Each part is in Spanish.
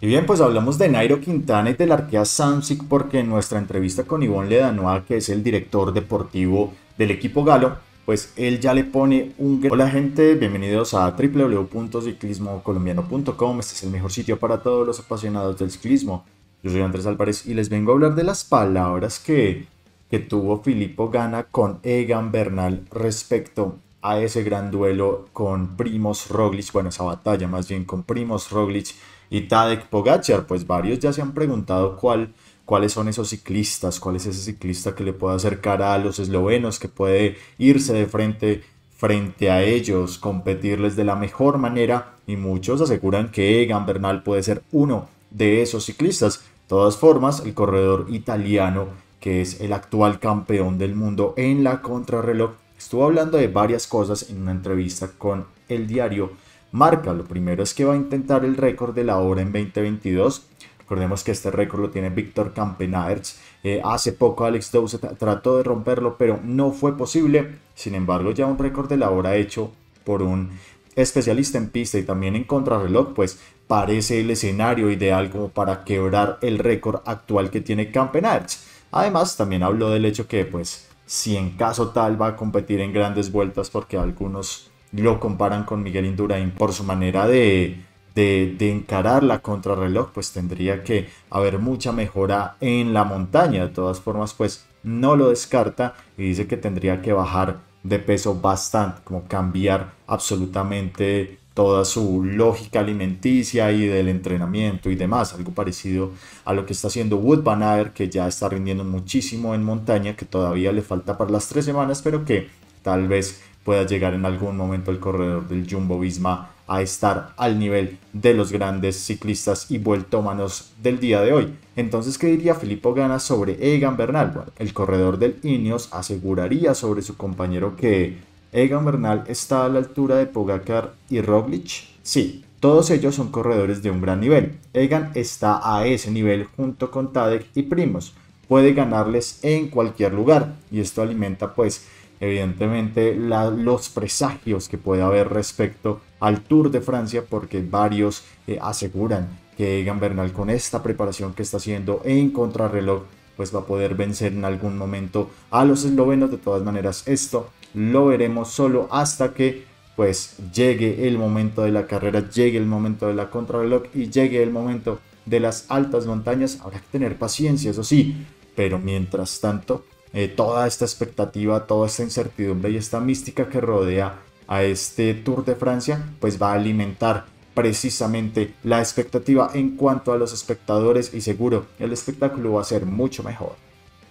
Y bien, pues hablamos de Nairo Quintana y del Arkea Samsic porque en nuestra entrevista con Ivonne Ledanoa, que es el director deportivo del equipo galo, pues él ya le pone un... Hola gente, bienvenidos a www.ciclismocolombiano.com, este es el mejor sitio para todos los apasionados del ciclismo. Yo soy Andrés Álvarez y les vengo a hablar de las palabras que, que tuvo Filippo Gana con Egan Bernal respecto a ese gran duelo con Primos Roglic, bueno, esa batalla más bien con Primos Roglic y Tadek Pogacar, pues varios ya se han preguntado cuál, cuáles son esos ciclistas, cuál es ese ciclista que le puede acercar a los eslovenos, que puede irse de frente frente a ellos, competirles de la mejor manera y muchos aseguran que Egan Bernal puede ser uno de esos ciclistas. De todas formas, el corredor italiano, que es el actual campeón del mundo en la contrarreloj, estuvo hablando de varias cosas en una entrevista con el diario marca. Lo primero es que va a intentar el récord de la hora en 2022. Recordemos que este récord lo tiene Víctor Campenaerts. Eh, hace poco Alex Dowse trató de romperlo, pero no fue posible. Sin embargo, ya un récord de la hora hecho por un especialista en pista y también en contrarreloj, pues parece el escenario ideal como para quebrar el récord actual que tiene Campenaerts. Además, también habló del hecho que, pues, si en caso tal va a competir en grandes vueltas, porque algunos lo comparan con Miguel Indurain por su manera de, de, encarar la contrarreloj, pues tendría que haber mucha mejora en la montaña. De todas formas, pues no lo descarta y dice que tendría que bajar de peso bastante, como cambiar absolutamente toda su lógica alimenticia y del entrenamiento y demás, algo parecido a lo que está haciendo Wood Van que ya está rindiendo muchísimo en montaña, que todavía le falta para las tres semanas, pero que tal vez pueda llegar en algún momento el corredor del Jumbo Visma a estar al nivel de los grandes ciclistas y vueltómanos del día de hoy. Entonces, ¿qué diría Filippo Gana sobre Egan Bernal? el corredor del Ineos aseguraría sobre su compañero que Egan Bernal está a la altura de Pogacar y Roglic. Sí, todos ellos son corredores de un gran nivel. Egan está a ese nivel junto con Tadek y Primos. Puede ganarles en cualquier lugar y esto alimenta pues evidentemente los presagios que puede haber respecto al Tour de Francia porque varios eh, aseguran que Egan Bernal con esta preparación que está haciendo en contrarreloj pues va a poder vencer en algún momento a los eslovenos. De todas maneras esto lo veremos solo hasta que pues llegue el momento de la carrera llegue el momento de la contrarreloj y llegue el momento de las altas montañas. Habrá que tener paciencia eso sí pero mientras tanto eh, toda esta expectativa, toda esta incertidumbre y esta mística que rodea a este Tour de Francia, pues va a alimentar precisamente la expectativa en cuanto a los espectadores y seguro el espectáculo va a ser mucho mejor.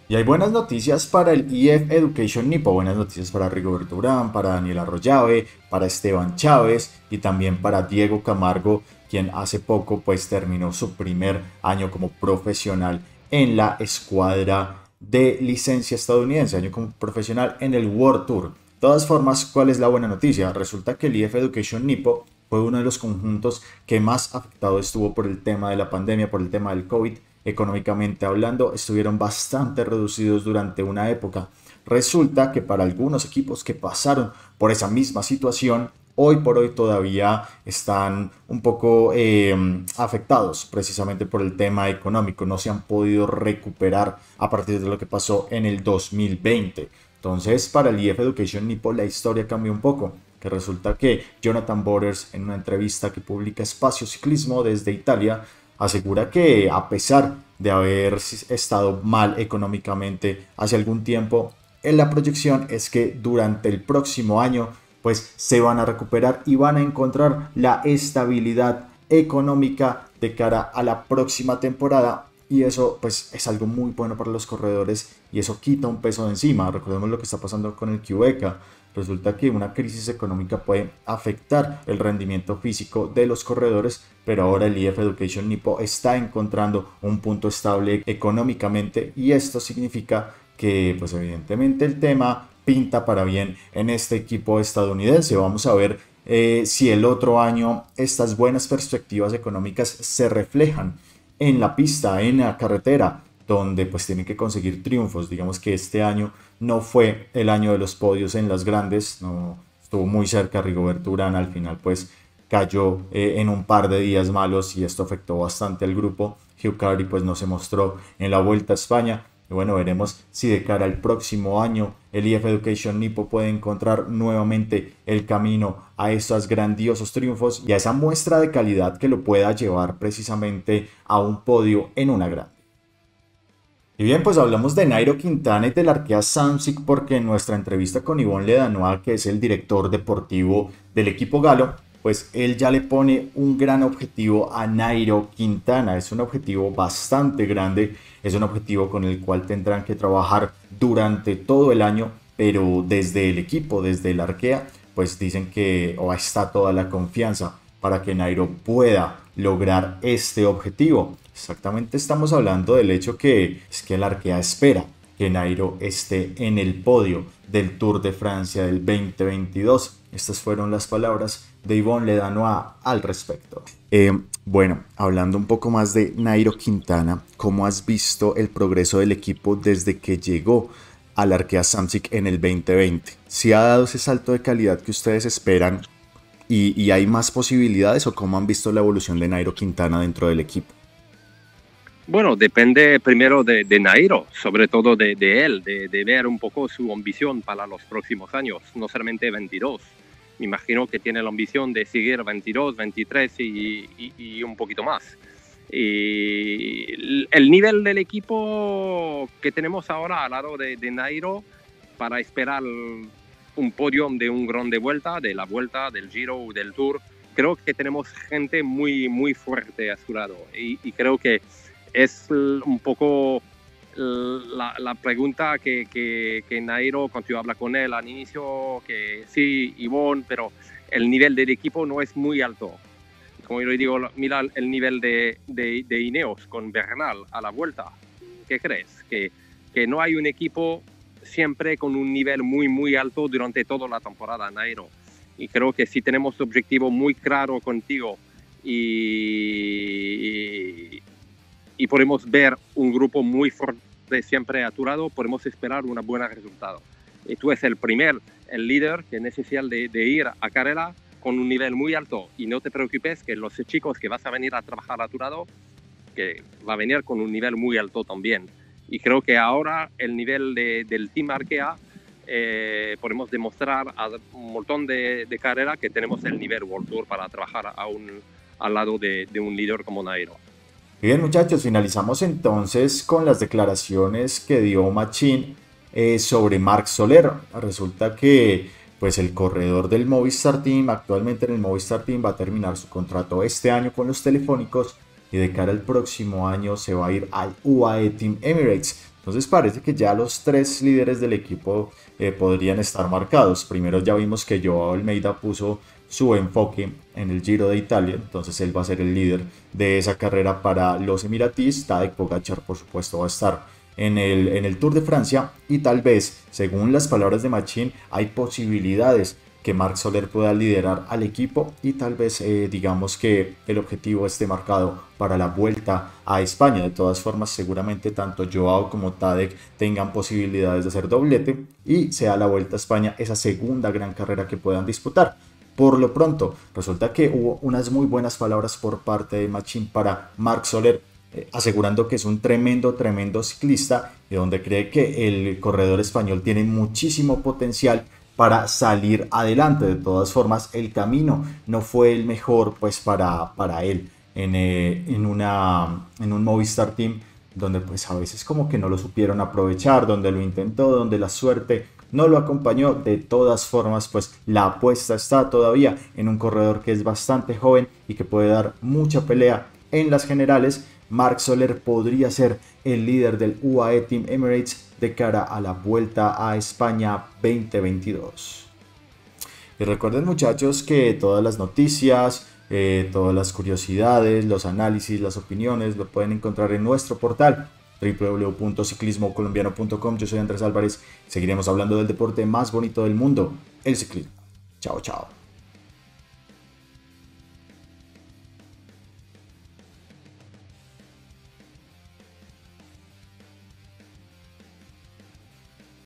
Y hay buenas noticias para el EF Education Nipo, buenas noticias para Rigoberto Urán, para Daniel Arroyave, para Esteban Chávez y también para Diego Camargo, quien hace poco pues terminó su primer año como profesional en la escuadra de licencia estadounidense, año como profesional en el World Tour. De todas formas, ¿cuál es la buena noticia? Resulta que el IF Education Nipo fue uno de los conjuntos que más afectado estuvo por el tema de la pandemia, por el tema del COVID. Económicamente hablando, estuvieron bastante reducidos durante una época. Resulta que para algunos equipos que pasaron por esa misma situación, hoy por hoy todavía están un poco em, afectados precisamente por el tema económico. No se han podido recuperar a partir de lo que pasó en el 2020. Entonces, para el EF Education Nipo la historia cambió un poco, que resulta que Jonathan Borders en una entrevista que publica Espacio Ciclismo desde Italia asegura que a pesar de haber estado mal económicamente hace algún tiempo, en la proyección es que durante el próximo año pues se van a recuperar y van a encontrar la estabilidad económica de cara a la próxima temporada y eso pues es algo muy bueno para los corredores y eso quita un peso de encima. Recordemos lo que está pasando con el QECA. Resulta que una crisis económica puede afectar el rendimiento físico de los corredores, pero ahora el EF Education Nipo está encontrando un punto estable económicamente y esto significa que pues evidentemente el tema pinta para bien en este equipo estadounidense. Vamos a ver eh, si el otro año estas buenas perspectivas económicas se reflejan en la pista, en la carretera, donde pues tienen que conseguir triunfos. Digamos que este año no fue el año de los podios en las grandes, no estuvo muy cerca Rigoberto Urán, al final pues cayó eh, en un par de días malos y esto afectó bastante al grupo. Hugh Carey pues no se mostró en la Vuelta a España. Y bueno, veremos si de cara al próximo año el EF Education Nipo puede encontrar nuevamente el camino a estos grandiosos triunfos y a esa muestra de calidad que lo pueda llevar precisamente a un podio en una gran. Y bien, pues hablamos de Nairo Quintana y del Arkea Samsic porque en nuestra entrevista con Ivonne Ledanois, que es el director deportivo del equipo galo, pues él ya le pone un gran objetivo a Nairo Quintana. Es un objetivo bastante grande, es un objetivo con el cual tendrán que trabajar durante todo el año, pero desde el equipo, desde el Arkea, pues dicen que está toda la confianza para que Nairo pueda lograr este objetivo. Exactamente estamos hablando del hecho que es que el Arkea espera que Nairo esté en el podio del Tour de Francia del 2022. Estas fueron las palabras de Yvonne Ledanois al respecto. Eh, bueno, hablando un poco más de Nairo Quintana, ¿cómo has visto el progreso del equipo desde que llegó al Arkea Samsic en el 2020? ¿Si ha dado ese salto de calidad que ustedes esperan y, y hay más posibilidades o cómo han visto la evolución de Nairo Quintana dentro del equipo? Bueno, depende primero de, Nairo, sobre todo de, él, de, ver un poco su ambición para los próximos años, no solamente 22. Me imagino que tiene la ambición de seguir 22, 23 y, un poquito más. Y el nivel del equipo que tenemos ahora al lado de, Nairo para esperar un podio de un gran de vuelta, de la vuelta, del Giro o del Tour, creo que tenemos gente muy, muy fuerte a su lado. y, y creo que es un poco la, pregunta que, que, Nairo, cuando yo habla con él al inicio, que sí, Ivonne, pero el nivel del equipo no es muy alto. Como yo le digo, mira el nivel de, de, Ineos con Bernal a la vuelta. ¿Qué crees? Que, que no hay un equipo siempre con un nivel muy, muy alto durante toda la temporada, Nairo. Y creo que si tenemos objetivo muy claro contigo podemos ver un grupo muy fuerte siempre aturado, podemos esperar un buen resultado. Y tú eres el primer, el líder que necesita de, de, ir a carrera con un nivel muy alto y no te preocupes que los chicos que vas a venir a trabajar aturado, que va a venir con un nivel muy alto también. Y creo que ahora el nivel de, del Team Arkea eh, podemos demostrar a un montón de, de que tenemos el nivel World Tour para trabajar a un, al lado de, de un líder como Nairo. Bien muchachos, finalizamos entonces con las declaraciones que dio Machín eh, sobre Marc Soler. Resulta que pues el corredor del Movistar Team, actualmente en el Movistar Team, va a terminar su contrato este año con los telefónicos y de cara al próximo año se va a ir al UAE Team Emirates. Entonces parece que ya los tres líderes del equipo eh, podrían estar marcados. Primero ya vimos que Joao Almeida puso su enfoque en el Giro de Italia, entonces él va a ser el líder de esa carrera para los Emiratis, Tadej Pogacar por supuesto va a estar en el, en el Tour de Francia y tal vez, según las palabras de Machín, hay posibilidades que Marc Soler pueda liderar al equipo y tal vez eh, digamos que el objetivo esté marcado para la vuelta a España. De todas formas, seguramente tanto Joao como Tadek tengan posibilidades de hacer doblete y sea la vuelta a España esa segunda gran carrera que puedan disputar. Por lo pronto, resulta que hubo unas muy buenas palabras por parte de Machín para Marc Soler, eh, asegurando que es un tremendo, tremendo ciclista y donde cree que el corredor español tiene muchísimo potencial para salir adelante. De todas formas, el camino no fue el mejor pues para, para él en, eh, en, una, en un Movistar Team donde pues a veces como que no lo supieron aprovechar, donde lo intentó, donde la suerte no lo acompañó. De todas formas, pues la apuesta está todavía en un corredor que es bastante joven y que puede dar mucha pelea en las generales. Mark Soler podría ser el líder del UAE Team Emirates de cara a la vuelta a España 2022. Y recuerden muchachos que todas las noticias, eh, todas las curiosidades, los análisis, las opiniones lo pueden encontrar en nuestro portal www.ciclismocolombiano.com. Yo soy Andrés Álvarez. Seguiremos hablando del deporte más bonito del mundo, el ciclismo. Chao, chao.